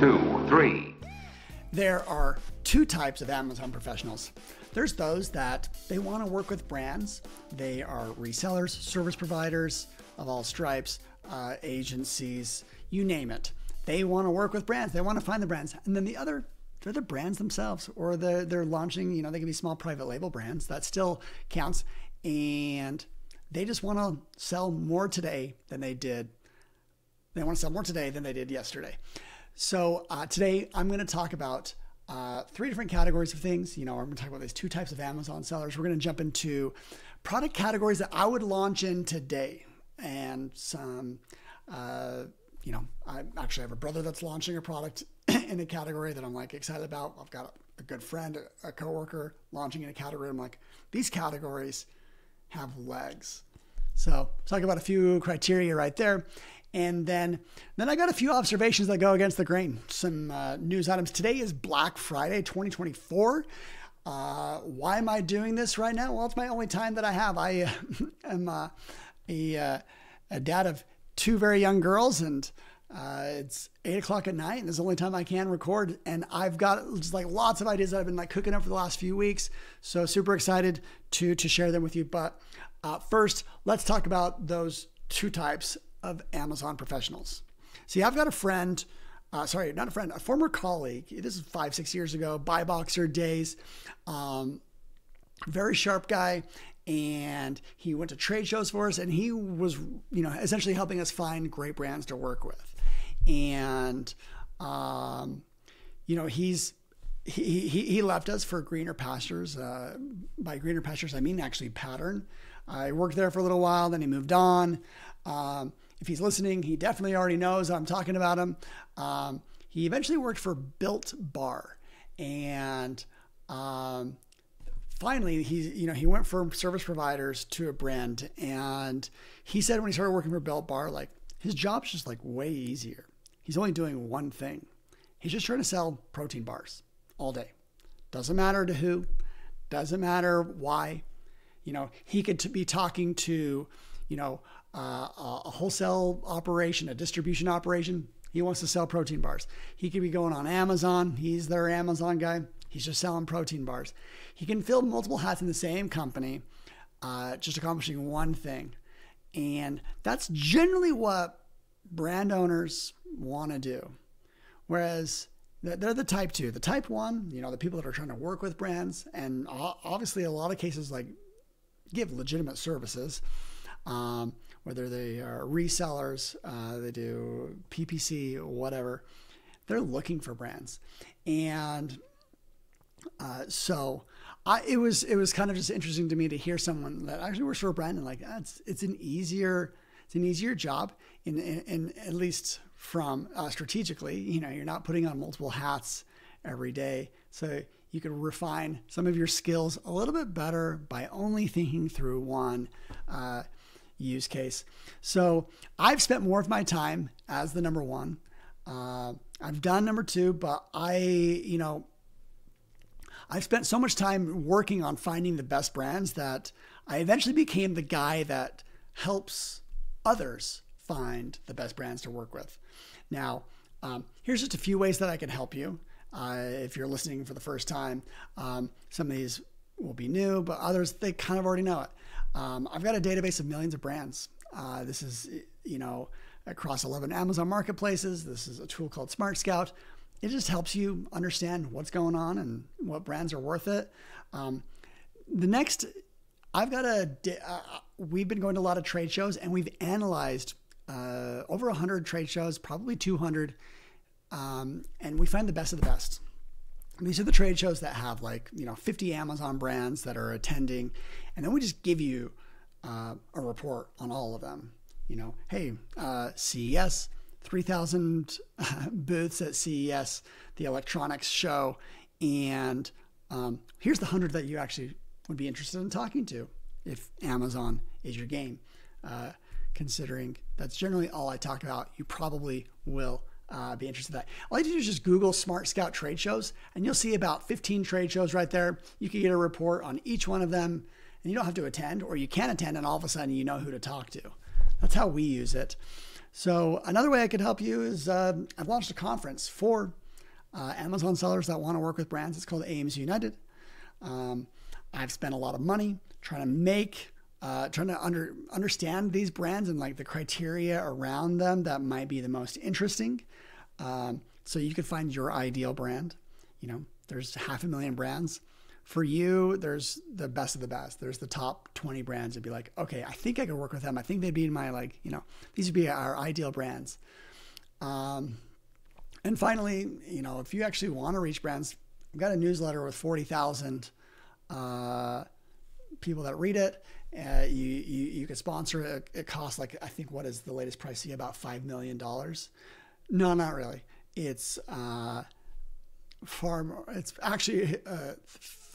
two, three. There are two types of Amazon professionals. There's those that they want to work with brands. They are resellers, service providers of all stripes, uh, agencies, you name it. They want to work with brands. They want to find the brands. And then the other, they're the brands themselves, or they're, they're launching, you know, they can be small private label brands. That still counts. And they just want to sell more today than they did. They want to sell more today than they did yesterday. So uh, today I'm going to talk about uh, three different categories of things. You know, I'm going to talk about these two types of Amazon sellers. We're going to jump into product categories that I would launch in today, and some. Uh, you know, I actually have a brother that's launching a product in a category that I'm like excited about. I've got a, good friend, a coworker launching in a category. I'm like, these categories have legs. So talk about a few criteria right there. And then, then I got a few observations that go against the grain. Some uh, news items. Today is Black Friday 2024. Uh, why am I doing this right now? Well, it's my only time that I have. I uh, am a, uh, a dad of two very young girls, and uh, it's eight o'clock at night, and it's the only time I can record. And I've got just like lots of ideas that I've been like cooking up for the last few weeks. So super excited to to share them with you. But uh, first, let's talk about those two types of Amazon professionals. See, I've got a friend, uh, sorry, not a friend, a former colleague. This is five, six years ago, buy boxer days. Um, very sharp guy. And he went to trade shows for us, and he was, you know, essentially helping us find great brands to work with. And, um, you know, he's he, he, he left us for greener pastures. Uh, by greener pastures, I mean actually pattern. I worked there for a little while, then he moved on. Um, if he's listening, he definitely already knows I'm talking about him. Um, he eventually worked for Built Bar, and um, finally, he you know he went from service providers to a brand, and he said when he started working for Built Bar, like his job's just like way easier. He's only doing one thing. He's just trying to sell protein bars all day. Doesn't matter to who, doesn't matter why. You know, he could be talking to, you know, uh, a wholesale operation, a distribution operation. He wants to sell protein bars. He could be going on Amazon. He's their Amazon guy. He's just selling protein bars. He can fill multiple hats in the same company, uh, just accomplishing one thing. And that's generally what brand owners want to do. Whereas they're the type two. The type one, you know, the people that are trying to work with brands and obviously a lot of cases like give legitimate services. Um, whether they are resellers, uh, they do PPC, whatever. They're looking for brands, and uh, so I, it was it was kind of just interesting to me to hear someone that actually works for a brand and like ah, it's it's an easier it's an easier job in, in, in at least from uh, strategically. You know, you're not putting on multiple hats every day, so you can refine some of your skills a little bit better by only thinking through one. Uh, use case. So I've spent more of my time as the number one. Uh, I've done number two, but I, you know, I've spent so much time working on finding the best brands that I eventually became the guy that helps others find the best brands to work with. Now, um, here's just a few ways that I can help you. Uh, if you're listening for the first time, um, some of these will be new, but others, they kind of already know it. Um, I've got a database of millions of brands. Uh, this is, you know, across 11 Amazon marketplaces. This is a tool called Smart Scout. It just helps you understand what's going on and what brands are worth it. Um, the next, I've got a, uh, we've been going to a lot of trade shows and we've analyzed uh, over 100 trade shows, probably 200, um, and we find the best of the best these are the trade shows that have like you know 50 amazon brands that are attending and then we just give you uh, a report on all of them. You know hey uh, ces 3000 booths at ces the electronics show and um, here's the 100 that you actually would be interested in talking to if amazon is your game. Uh, considering that's generally all i talk about you probably will uh, be interested in that. All you do is just Google Smart Scout trade shows, and you'll see about 15 trade shows right there. You can get a report on each one of them, and you don't have to attend, or you can attend, and all of a sudden you know who to talk to. That's how we use it. So another way I could help you is uh, I've launched a conference for uh, Amazon sellers that want to work with brands. It's called AMZ United. Um, I've spent a lot of money trying to make, uh, trying to under, understand these brands and like the criteria around them that might be the most interesting. Um, so you could find your ideal brand. You know, there's half a million brands. For you, there's the best of the best. There's the top 20 brands and be like, okay, I think I could work with them. I think they'd be in my like, you know, these would be our ideal brands. Um, and finally, you know, if you actually want to reach brands, I've got a newsletter with 40,000 uh, people that read it. Uh, you, you, you could sponsor it. It costs like, I think, what is the latest price? See, about $5 million. No, not really. It's uh, far more, it's actually uh,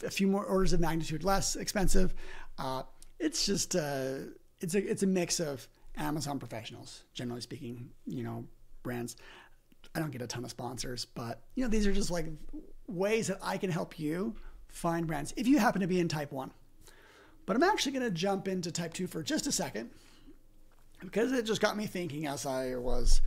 a few more orders of magnitude less expensive. Uh, it's just, uh, it's a, it's a mix of Amazon professionals, generally speaking, you know, brands. I don't get a ton of sponsors, but you know, these are just like ways that I can help you find brands if you happen to be in type one. But I'm actually going to jump into type two for just a second because it just got me thinking as I was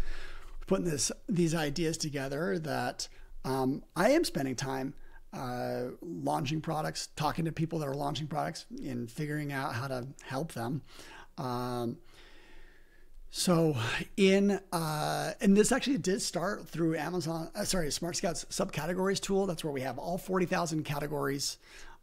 putting this these ideas together that um, I am spending time uh, launching products, talking to people that are launching products, and figuring out how to help them. Um, so in uh, and this actually did start through Amazon. Uh, sorry, Smart Scouts subcategories tool. That's where we have all forty thousand categories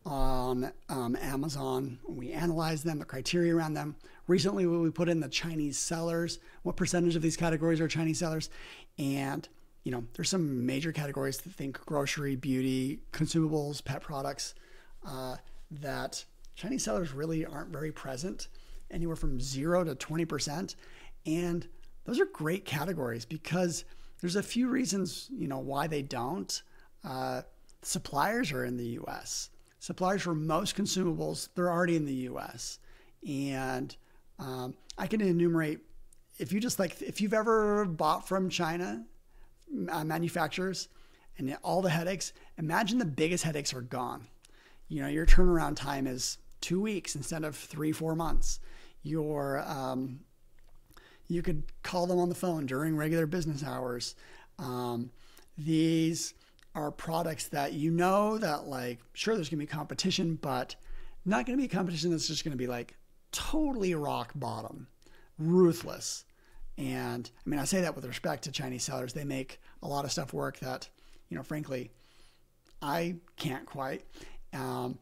on um, Amazon. We analyze them, the criteria around them. Recently, we put in the Chinese sellers. What percentage of these categories are Chinese sellers? And you know, there's some major categories. That think grocery, beauty, consumables, pet products. Uh, that Chinese sellers really aren't very present, anywhere from zero to twenty percent and those are great categories because there's a few reasons, you know, why they don't. Uh, suppliers are in the U.S. Suppliers for most consumables, they're already in the U.S. And um, I can enumerate if you just like if you've ever bought from China uh, manufacturers and all the headaches, imagine the biggest headaches are gone. You know, your turnaround time is two weeks instead of three, four months. Your um, you could call them on the phone during regular business hours. Um, these are products that you know that like sure there's going to be competition, but not going to be competition that's just going to be like totally rock bottom, ruthless. And I mean, I say that with respect to Chinese sellers. They make a lot of stuff work that, you know, frankly, I can't quite. Um,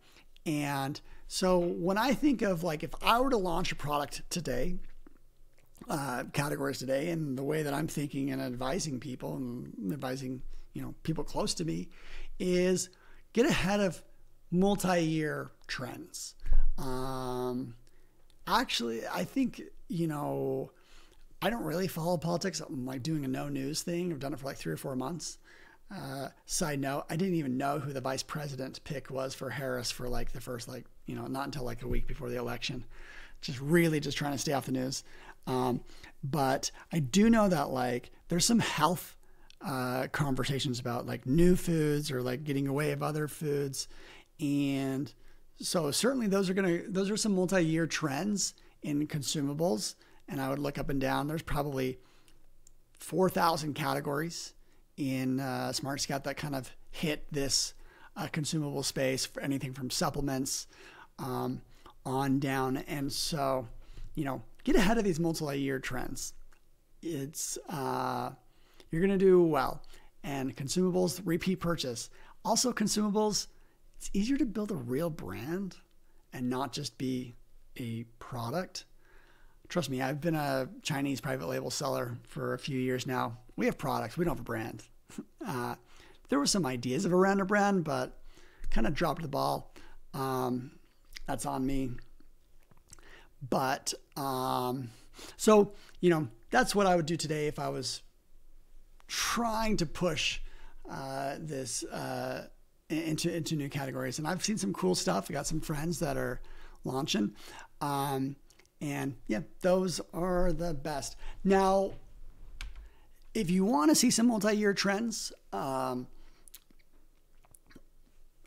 and so when I think of like, if I were to launch a product today, uh, categories today, and the way that I'm thinking and advising people and advising you know people close to me is get ahead of multi-year trends. Um, actually, I think you know I don't really follow politics. I'm like doing a no news thing. I've done it for like three or four months. Uh, side note, I didn't even know who the vice president pick was for Harris for like the first like you know not until like a week before the election. Just really just trying to stay off the news. Um, but I do know that like there's some health uh, conversations about like new foods or like getting away of other foods, and so certainly those are gonna those are some multi-year trends in consumables. And I would look up and down. There's probably four thousand categories in uh, Smart Scout that kind of hit this uh, consumable space for anything from supplements um, on down. And so, you know, get ahead of these multi-year trends. It's uh, you're gonna do well. And consumables, repeat purchase. Also, consumables, it's easier to build a real brand and not just be a product. Trust me, I've been a Chinese private label seller for a few years now. We have products, we don't have a brand. Uh, there were some ideas of around a brand, but kind of dropped the ball. Um, that's on me. But um, so, you know, that's what I would do today if I was trying to push uh, this uh, into into new categories. And I've seen some cool stuff. I got some friends that are launching, um, and yeah, those are the best. Now, if you want to see some multi-year trends, um,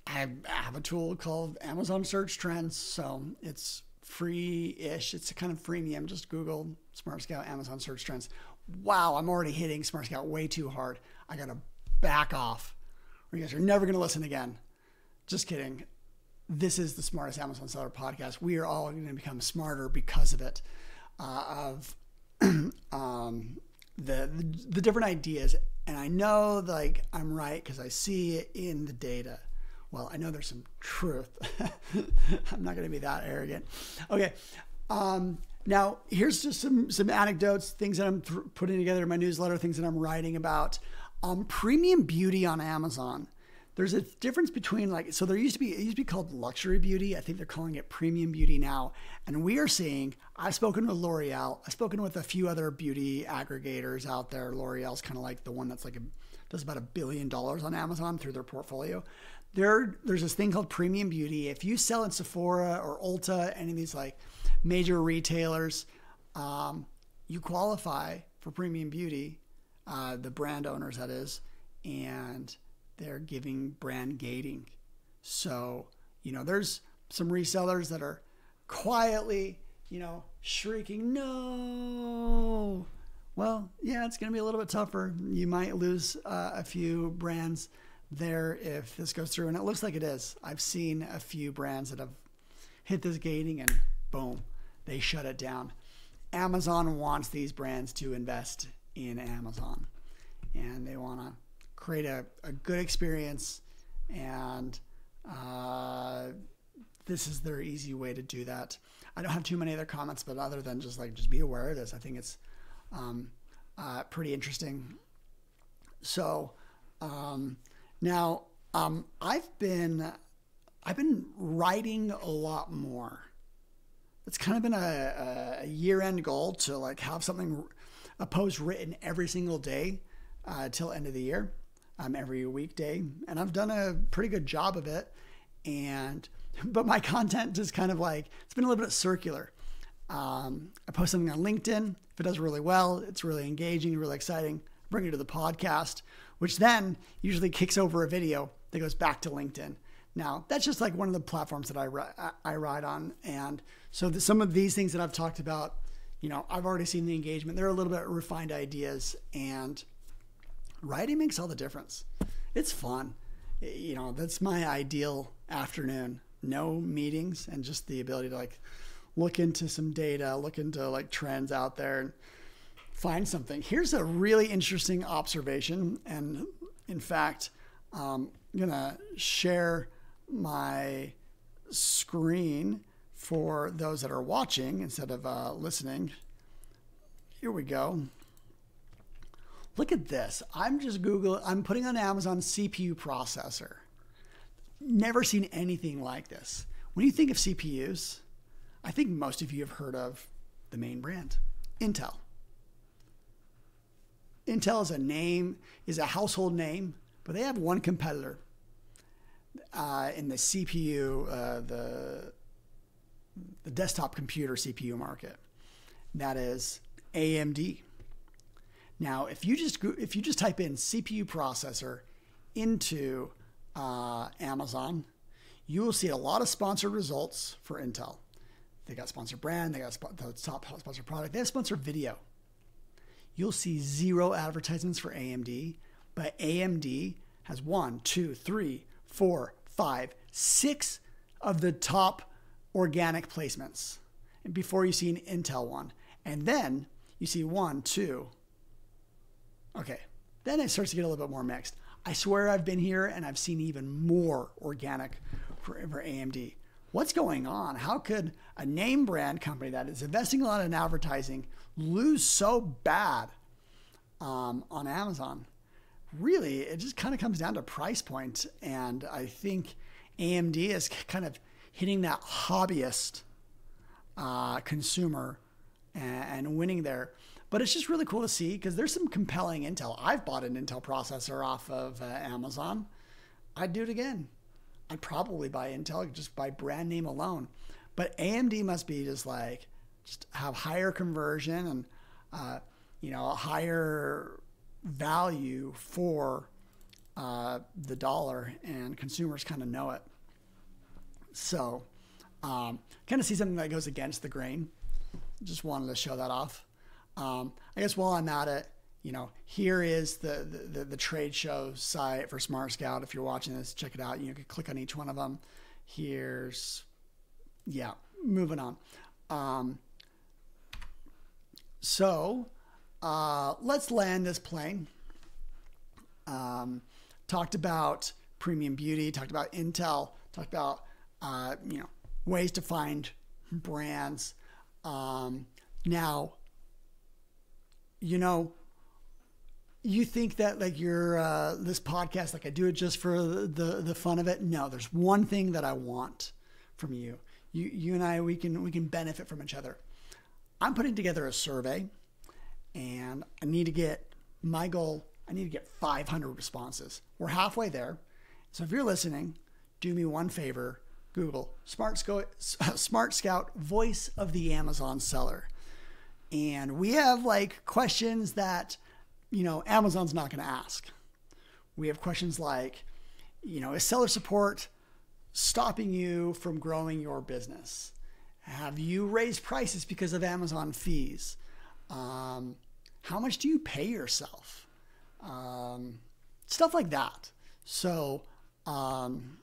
I have a tool called Amazon Search Trends. So it's free ish. It's a kind of freemium. Just Google Smart Scout Amazon search trends. wow, I'm already hitting Smart Scout way too hard. I got to back off. Or you guys are never going to listen again. Just kidding. This is the smartest Amazon seller podcast. We are all going to become smarter because of it, uh, of um, the, the different ideas. And I know like I'm right because I see it in the data. Well, I know there's some truth. I'm not going to be that arrogant. Okay. Um, now, here's just some some anecdotes, things that I'm th- putting together in my newsletter, things that I'm writing about. Um, premium beauty on Amazon. There's a difference between like so there used to be it used to be called luxury beauty. I think they're calling it premium beauty now. And we are seeing I've spoken with L'Oreal. I've spoken with a few other beauty aggregators out there. L'Oreal's kind of like the one that's like a does about a billion dollars on Amazon through their portfolio. There, there's this thing called premium beauty. If you sell in Sephora or Ulta, any of these like major retailers, um, you qualify for premium beauty, uh, the brand owners, that is, and they're giving brand gating. So, you know, there's some resellers that are quietly, you know, shrieking, no. Well, yeah, it's going to be a little bit tougher. You might lose uh, a few brands there if this goes through. And it looks like it is. I've seen a few brands that have hit this gating and boom, they shut it down. Amazon wants these brands to invest in Amazon and they want to create a, a good experience and uh, this is their easy way to do that. I don't have too many other comments, but other than just like just be aware of this, I think it's um, uh, pretty interesting. So um, now um, I've been I've been writing a lot more it's kind of been a, a year end goal to like have something a post written every single day uh, till end of the year um, every weekday. And i've done a pretty good job of it. And but my content just kind of like it's been a little bit circular. Um, i post something on linkedin. If it does really well it's really engaging really exciting. Bring it to the podcast which then usually kicks over a video that goes back to linkedin. Now, that's just like one of the platforms that I, I ride on. And so the, some of these things that I've talked about, you know, I've already seen the engagement. They're a little bit refined ideas, and writing makes all the difference. It's fun. You know, that's my ideal afternoon. No meetings and just the ability to like look into some data, look into like trends out there and find something. Here's a really interesting observation. And in fact, I'm going to share my screen for those that are watching instead of uh, listening. Here we go. Look at this. I'm just Google. I'm putting on Amazon CPU processor. Never seen anything like this. When you think of CPUs, I think most of you have heard of the main brand, Intel. Intel is a name, is a household name, but they have one competitor, uh, in the CPU, uh, the the desktop computer CPU market. That is AMD. Now, if you just if you just type in CPU processor into uh, Amazon, you will see a lot of sponsored results for Intel. They got sponsored brand, they got sp- the top sponsored product, they have sponsored video. You'll see zero advertisements for AMD, but AMD has one, two, three, four, five, six of the top organic placements before you see an Intel one. And then you see one, two. Okay. Then it starts to get a little bit more mixed. I swear I've been here and I've seen even more organic for, for AMD. What's going on? How could a name brand company that is investing a lot in advertising lose so bad um, on Amazon? really, it just kind of comes down to price point. And I think AMD is kind of hitting that hobbyist uh, consumer and, and winning there. But it's just really cool to see because there's some compelling Intel. I've bought an Intel processor off of uh, Amazon. I'd do it again. I'd probably buy Intel just by brand name alone. But AMD must be just like just have higher conversion and uh, you know a higher value for uh, the dollar, and consumers kind of know it. So, um, kind of see something that goes against the grain. Just wanted to show that off. Um, I guess while I'm at it, you know, here is the, the, the, trade show site for Smart Scout. If you're watching this, check it out. You can click on each one of them. Here's, yeah, moving on. Um, so uh, let's land this plane. Um, talked about premium beauty, talked about Intel, talked about, uh, you know, ways to find brands. Um, now, you know, you think that like your uh, this podcast, like I do it just for the, the fun of it. No, there's one thing that I want from you. You you and I we can we can benefit from each other. I'm putting together a survey, and I need to get my goal. I need to get 500 responses. We're halfway there. So if you're listening, do me one favor. Google Smart Scout, Smart Scout voice of the Amazon seller. And we have like questions that you know, Amazon's not going to ask. We have questions like, you know, is seller support stopping you from growing your business? Have you raised prices because of Amazon fees? Um, how much do you pay yourself? Um, stuff like that. So um,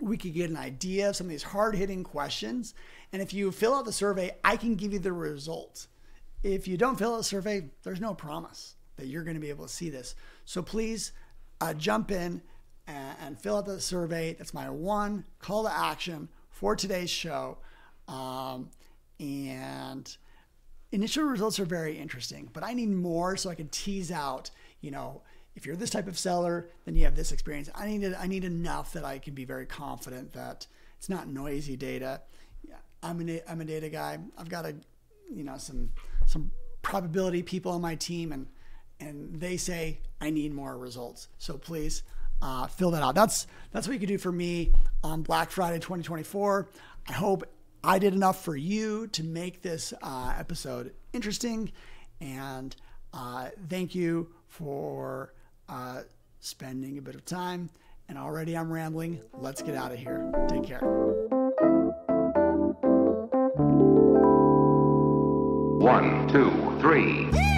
we could get an idea of some of these hard hitting questions. And if you fill out the survey, I can give you the results. If you don't fill out the survey, there's no promise that you're going to be able to see this. So please uh, jump in and, and, fill out the survey. That's my one call to action for today's show. Um, and initial results are very interesting, but I need more so I can tease out, you know, if you're this type of seller, then you have this experience. I need I need enough that I can be very confident that it's not noisy data. I'm a, I'm a data guy. I've got a, you know, some some probability people on my team, and and they say I need more results. So please uh, fill that out. That's that's what you can do for me on Black Friday 2024. I hope I did enough for you to make this uh, episode interesting, and uh, thank you for uh, spending a bit of time. And already I'm rambling. Let's get out of here. Take care. One, two, three.